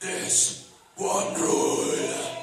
This one rule.